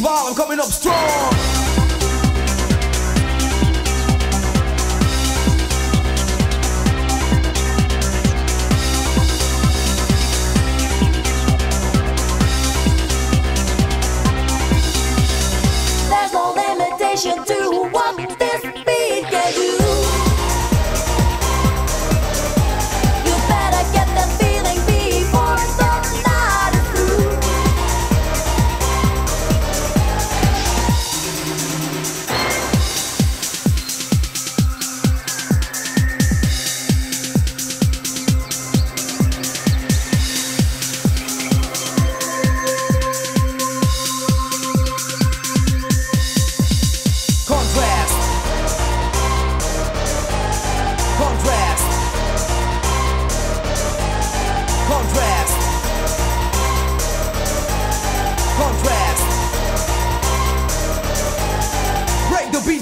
while I'm coming up strong. There's no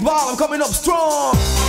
I'm coming up strong.